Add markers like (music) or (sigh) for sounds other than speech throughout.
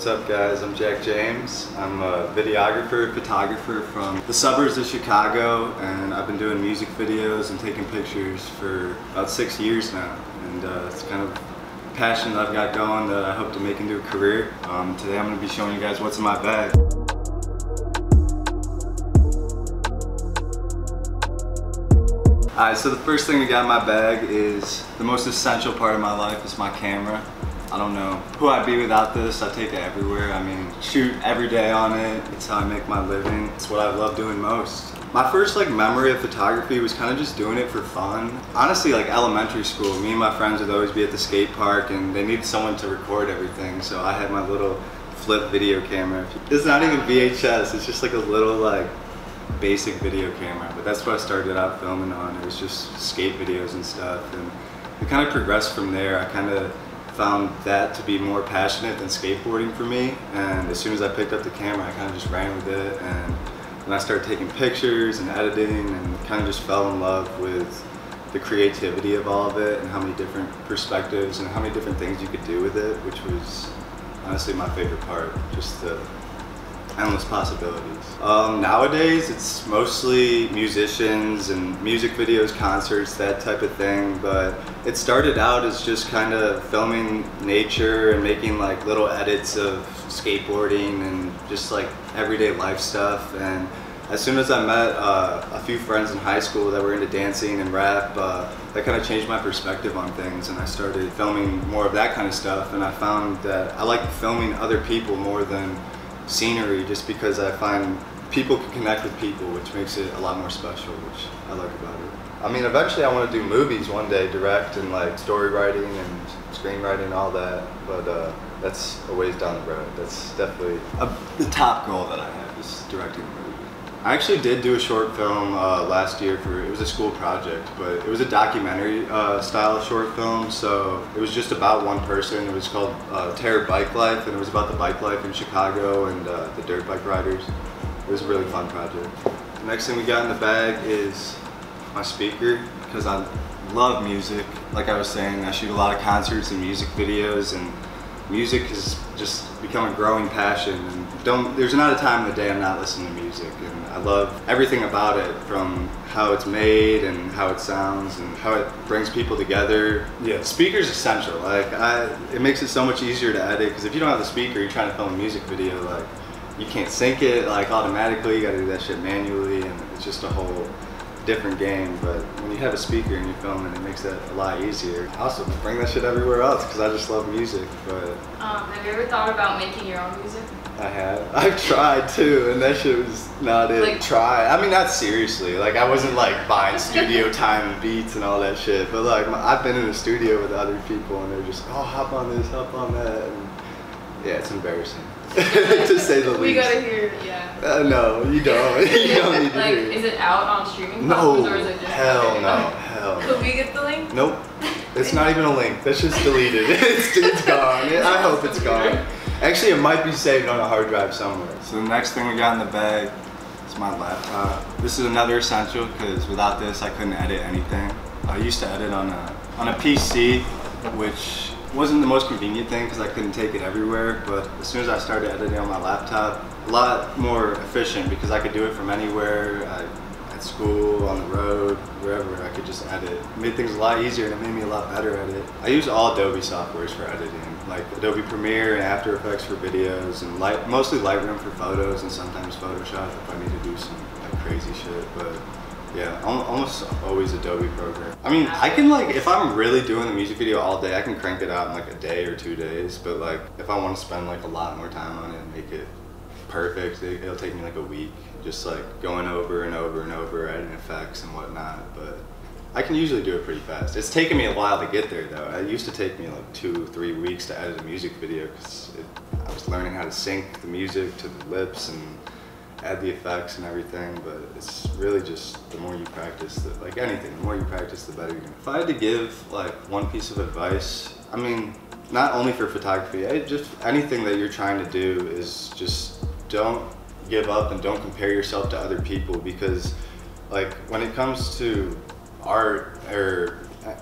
What's up guys, I'm Jacc James. I'm a videographer, photographer from the suburbs of Chicago and I've been doing music videos and taking pictures for about six years now and uh, it's kind of a passion that I've got going that I hope to make into a career. Um, today I'm going to be showing you guys what's in my bag. Alright, so the first thing I got in my bag is the most essential part of my life is my camera. I don't know who I'd be without this. I take it everywhere. I mean, shoot every day on it. It's how I make my living. It's what I love doing most. My first like memory of photography was kind of just doing it for fun. Honestly, like elementary school, me and my friends would always be at the skate park and they needed someone to record everything. So I had my little flip video camera. It's not even VHS. It's just like a little like basic video camera. But that's what I started out filming on. It was just skate videos and stuff. And it kind of progressed from there. I kind of found that to be more passionate than skateboarding for me. And as soon as I picked up the camera, I kind of just ran with it. And then I started taking pictures and editing and kind of just fell in love with the creativity of all of it and how many different perspectives and how many different things you could do with it, which was honestly my favorite part, just the endless possibilities. Um, nowadays, it's mostly musicians and music videos, concerts, that type of thing. But it started out as just kind of filming nature and making like little edits of skateboarding and just like everyday life stuff. And as soon as I met uh, a few friends in high school that were into dancing and rap, uh, that kind of changed my perspective on things and I started filming more of that kind of stuff and I found that I like filming other people more than scenery just because I find people can connect with people, which makes it a lot more special, which I like about it. I mean, eventually I want to do movies one day, direct and like story writing and screenwriting and all that, but uh, that's a ways down the road. That's definitely a, the top goal that I have is directing a movie. I actually did do a short film uh, last year for, it was a school project, but it was a documentary uh, style short film, so it was just about one person. It was called uh, Terror Bike Life, and it was about the bike life in Chicago and uh, the dirt bike riders. It was a really fun project. The next thing we got in the bag is my speaker, because I love music. Like I was saying, I shoot a lot of concerts and music videos, and music has just become a growing passion. And don't there's not a time in the day I'm not listening to music, and I love everything about it, from how it's made and how it sounds and how it brings people together. Yeah, speaker's essential. Like I, it makes it so much easier to edit because if you don't have the speaker, you're trying to film a music video, like you can't sync it like automatically. You got to do that shit manually, and it's just a whole different game, but when you have a speaker and you're filming, it makes that a lot easier. Also, bring that shit everywhere else because I just love music. But um, have you ever thought about making your own music? I have. (laughs) I've tried too, and that shit was not it. Like, try. I mean, not seriously. Like I wasn't like buying (laughs) studio time and beats and all that shit. But like, my, I've been in a studio with other people, and they're just, oh, hop on this, hop on that. And, yeah, it's embarrassing. (laughs) to say the least. We gotta hear, yeah. Uh, no, you don't. (laughs) you don't need to like, hear. is it out on streaming No, platforms or is it just hell no, hell. Could we get the link? Nope. (laughs) It's not even a link. That's just deleted. it's, it's gone. I hope it's gone. Actually, it might be saved on a hard drive somewhere. So the next thing we got in the bag is my laptop. This is another essential because without this, I couldn't edit anything. I used to edit on a on a PC, which wasn't the most convenient thing because I couldn't take it everywhere. But as soon as I started editing on my laptop, a lot more efficient because I could do it from anywhere. I, at school, on the road, wherever, I could just edit. It made things a lot easier and it made me a lot better at it. I use all Adobe softwares for editing, like Adobe Premiere and After Effects for videos, and light, mostly Lightroom for photos, and sometimes Photoshop if I need to do some like crazy shit. But yeah, almost always Adobe program. I mean, I can like, if I'm really doing the music video all day, I can crank it out in like a day or two days. But like, if I want to spend like a lot more time on it and make it perfect, it, it'll take me like a week, just like going over and over and over, adding effects and whatnot. But I can usually do it pretty fast. It's taken me a while to get there though. It used to take me like two, three weeks to edit a music video because I was learning how to sync the music to the lips and add the effects and everything, but it's really just the more you practice, like anything, the more you practice, the better you're gonna. If I had to give like one piece of advice, I mean, not only for photography, I just anything that you're trying to do is just don't give up and don't compare yourself to other people because like when it comes to art or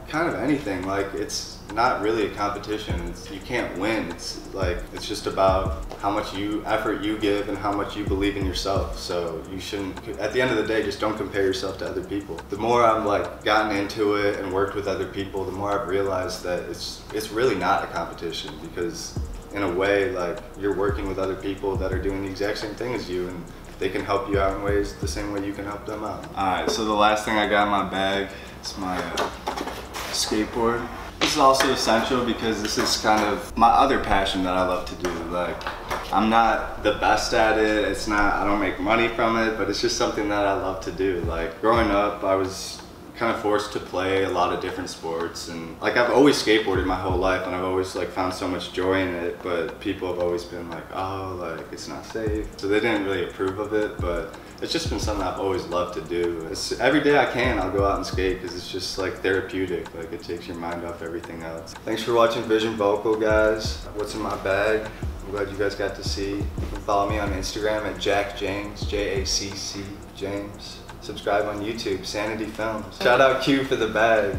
kind of anything. Like it's not really a competition. It's, you can't win. It's like it's just about how much you effort you give and how much you believe in yourself. So you shouldn't. At the end of the day, just don't compare yourself to other people. The more I've like gotten into it and worked with other people, the more I've realized that it's it's really not a competition because in a way like you're working with other people that are doing the exact same thing as you and they can help you out in ways the same way you can help them out. All right, so the last thing I got in my bag is my uh, skateboard. This is also essential because this is kind of my other passion that I love to do. Like, I'm not the best at it. It's not, I don't make money from it, but it's just something that I love to do. Like, growing up, I was kind of forced to play a lot of different sports and like I've always skateboarded my whole life and I've always like found so much joy in it but people have always been like oh like it's not safe. So they didn't really approve of it but it's just been something I've always loved to do. It's, every day I can I'll go out and skate because it's just like therapeutic like it takes your mind off everything else. Thanks for watching Vision Vocal guys. What's in my bag? I'm glad you guys got to see. You can follow me on Instagram at Jacc James J-A-C-C James subscribe on YouTube, Sanity Films. Shout out Kyew for the bag.